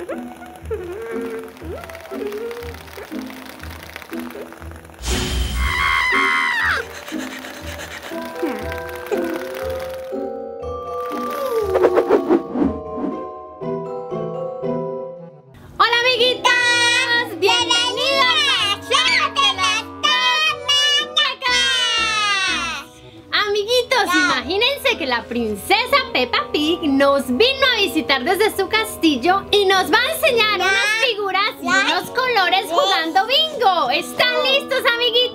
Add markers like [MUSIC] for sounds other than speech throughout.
Mm-hmm. [LAUGHS] princesa Peppa Pig nos vino a visitar desde su castillo y nos va a enseñar unas figuras y unos colores jugando bingo. ¿Están listos, amiguitas?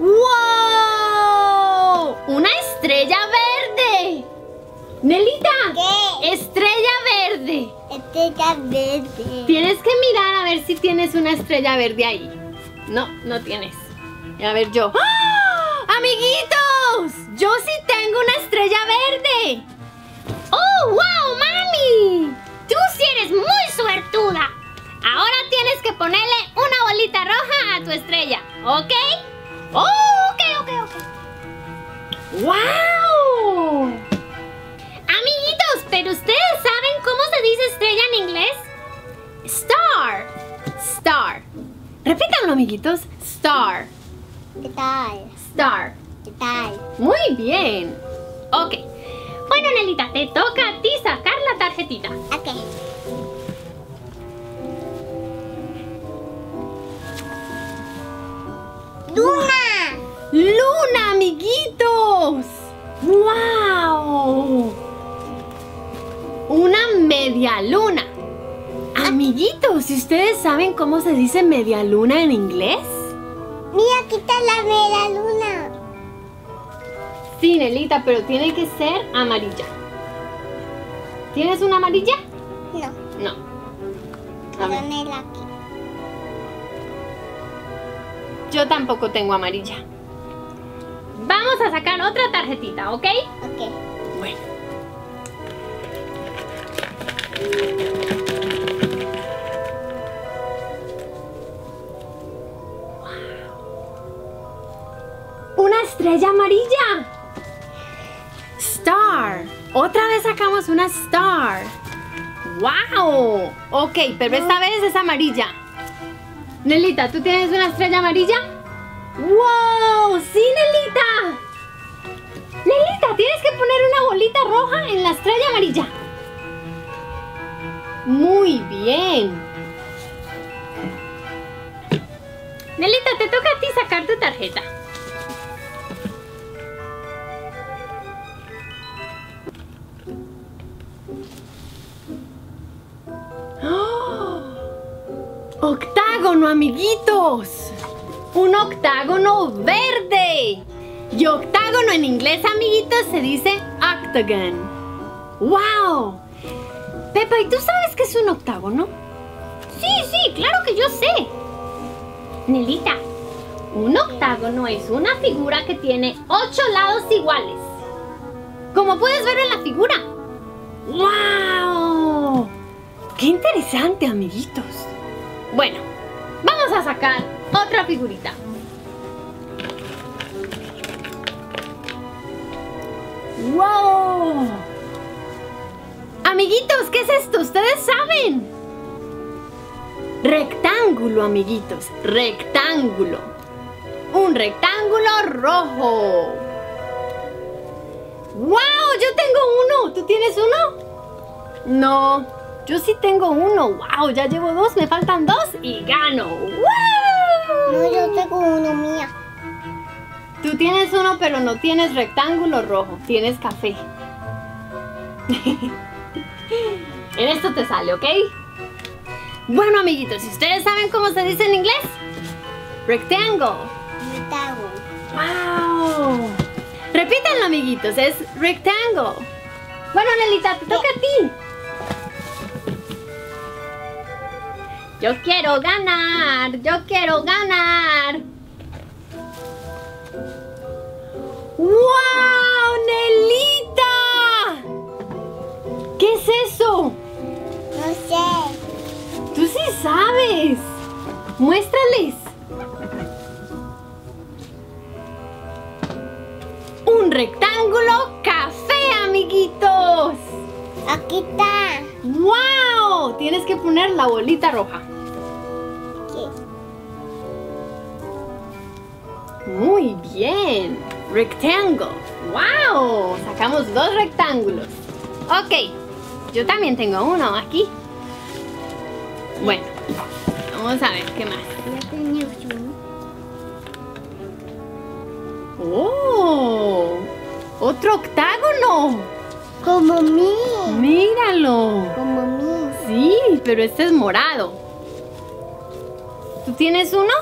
¡Wow! ¡Una estrella verde! Nelita, ¿Qué? estrella verde. Estrella verde. Tienes que mirar a ver si tienes una estrella verde ahí. No, no tienes. A ver yo. ¡Ah! ¡Amiguitos! Yo sí tengo una estrella verde. ¡Oh, wow, mami! Tú sí eres muy suertuda. Ahora tienes que ponerle una bolita roja a tu estrella, ¿ok? ¡Oh, ok, ok, ok! ¡Wow! Amiguitos, ¿pero ustedes saben cómo se dice estrella en inglés? Star. Star. Repítanlo, amiguitos. Star. ¿Qué tal? Star. ¿Qué tal? Muy bien. Ok. Bueno, Nelita, te toca a ti sacar la tarjetita. Ok. Luna. Luna, amiguitos. ¡Wow! Una media luna. Amiguitos, ¿y ustedes saben cómo se dice media luna en inglés? Mira, aquí está la media luna. Sí, Nelita, pero tiene que ser amarilla. ¿Tienes una amarilla? No, No. A ver. Yo tampoco tengo amarilla. Vamos a sacar otra tarjetita, ¿ok? Ok. Bueno. Una estrella amarilla. Star. Otra vez sacamos una star. ¡Wow! Ok, pero esta vez es amarilla. Nelita, ¿tú tienes una estrella amarilla? ¡Wow! ¡Sí, Nelita! Nelita, tienes que poner una bolita roja en la estrella amarilla. Muy bien. Nelita, te toca a ti sacar tu tarjeta. ¡Oh! ¡Octágono, amiguitos! ¡Un octágono verde! Y octágono en inglés, amiguitos, se dice octagon. ¡Wow! Pepa, ¿y tú sabes qué es un octágono? Sí, sí, claro que yo sé. Nelita, un octágono es una figura que tiene ocho lados iguales. Como puedes ver en la figura. ¡Wow! ¡Qué interesante, amiguitos! Bueno, vamos a sacar otra figurita. ¡Wow! Amiguitos, ¿qué es esto? ¿Ustedes saben? Rectángulo, amiguitos. Rectángulo. Un rectángulo rojo. ¡Wow! Yo tengo uno. ¿Tú tienes uno? No. Yo sí tengo uno. ¡Wow! Ya llevo dos. Me faltan dos y gano. ¡Wow! No, yo tengo uno mía. Tú tienes uno, pero no tienes rectángulo rojo. Tienes café. [LAUGHS] en esto te sale, ¿ok? Bueno, amiguitos, ¿y ustedes saben cómo se dice en inglés? Rectangle. Rectángulo. ¡Wow! Repítanlo, amiguitos, es rectangle. Bueno, Nelita, te toca a ti. Yo quiero ganar, yo quiero ganar. ¡Wow! ¡Nelita! ¿Qué es eso? No sé. Tú sí sabes. Muéstrales. Un rectángulo café, amiguitos. Aquí está. ¡Wow! Tienes que poner la bolita roja. Muy bien. Rectangle. ¡Wow! Sacamos dos rectángulos. Ok. Yo también tengo uno aquí. Bueno, vamos a ver qué más. Ya tenía uno. ¡Oh! ¡Otro octágono! Como mí. ¡Míralo! Como mí. Sí, pero este es morado. ¿Tú tienes uno?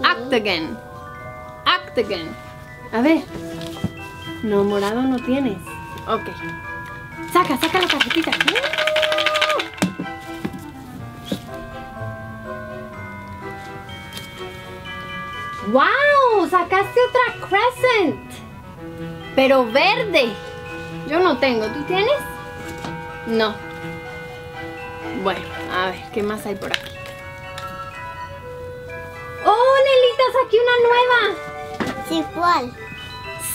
Octagon. Octagon. A ver. No, morado no tienes. Ok. Saca, saca la tarjetita. ¡Wow! Sacaste otra crescent. Pero verde. Yo no tengo. ¿Tú tienes? No. Bueno, a ver, ¿qué más hay por aquí? ¡Oh, Nelita, saqué una nueva! Sí, ¿cuál?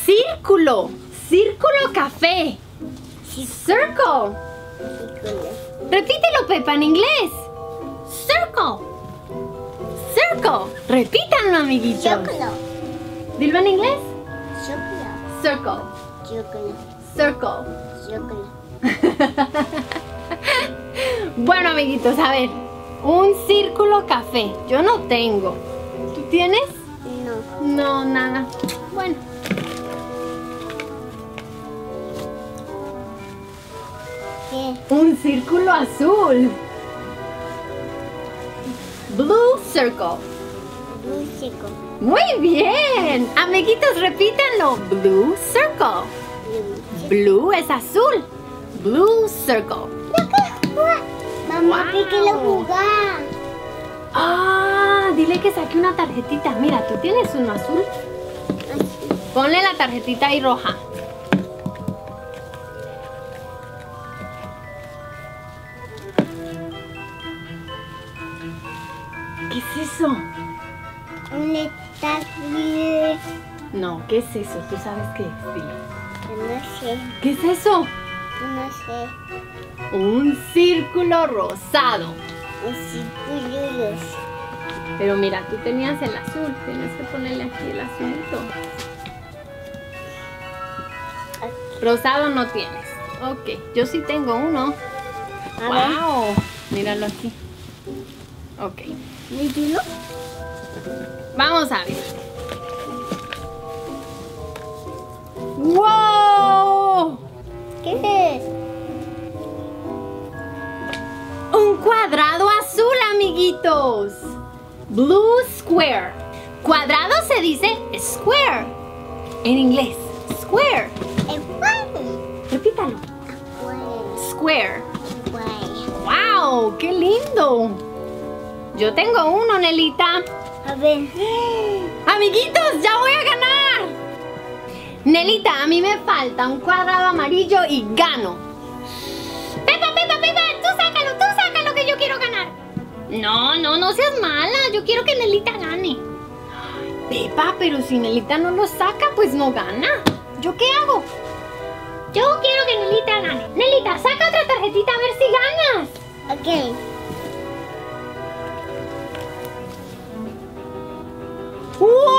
Círculo. Círculo café. Circle. Círculo. Repítelo, Pepa, en inglés. Circle. Circle. Repítanlo, amiguitos. Chocolate. Dilo en inglés. Circle. Chocolate. Circle. Chocolate. [LAUGHS] bueno, amiguitos, a ver. Un círculo café. Yo no tengo. ¿Tú tienes? No. Nada. Bueno. ¿Qué? Un círculo azul. Blue circle. Músico. Muy bien. Amiguitos, repítanlo. Blue circle. Blue es azul. Blue circle. Mamá, Wow. ¿qué quiero jugar? Ah, dile que saque una tarjetita. Mira, tú tienes uno azul. Ponle la tarjetita ahí roja. ¿Qué es eso? Un estadio. No, ¿qué es eso? Tú sabes qué es. Dile. No sé. ¿Qué es eso? No sé. Un círculo rosado. Un círculo. Pero mira, tú tenías el azul. Tienes que ponerle aquí el azulito. Rosado no tienes. Ok, yo sí tengo uno. A ver. ¡Wow! Míralo aquí. Ok. ¿Míralo? Vamos a ver. ¡Wow! ¿Qué es? Un cuadrado azul, amiguitos. Blue square. Cuadrado se dice square. En inglés, square. Repítalo. Square. ¡Wow! ¡Qué lindo! Yo tengo uno, Nelita. A ver. Amiguitos, ya voy a ganar. Nelita, a mí me falta un cuadrado amarillo y gano. Pepa, Pepa, No, no, no seas mala. Yo quiero que Nelita gane. Ay, Pepa, pero si Nelita no lo saca, pues no gana. ¿Yo qué hago? Yo quiero que Nelita gane. Nelita, saca otra tarjetita a ver si ganas. Ok. ¡Wow!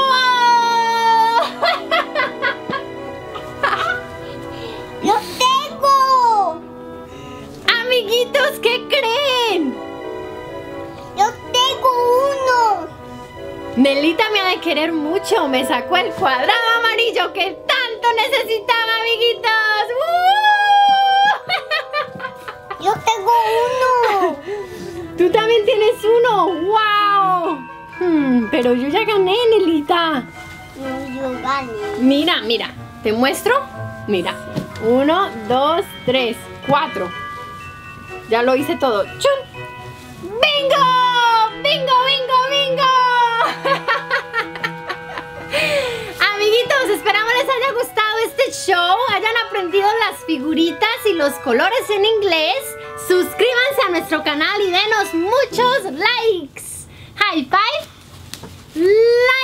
Nelita me ha de querer mucho. Me sacó el cuadrado amarillo que tanto necesitaba, amiguitos. ¡Uh! ¡Yo tengo uno! [LAUGHS] Tú también tienes uno. ¡Wow! Hmm, pero yo ya gané, Nelita. No, yo gané. Mira, mira. ¿Te muestro? Mira. Uno, dos, tres, cuatro. Ya lo hice todo. ¡Chum! figuritas y los colores en inglés, suscríbanse a nuestro canal y denos muchos likes. High five. Like.